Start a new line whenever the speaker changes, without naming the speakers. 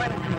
Bye.